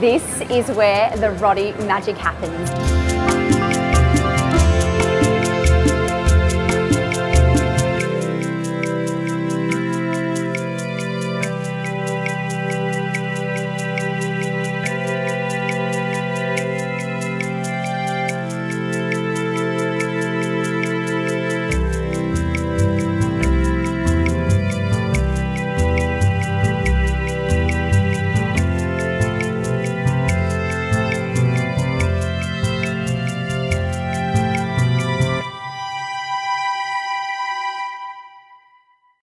This is where the Roddy magic happens.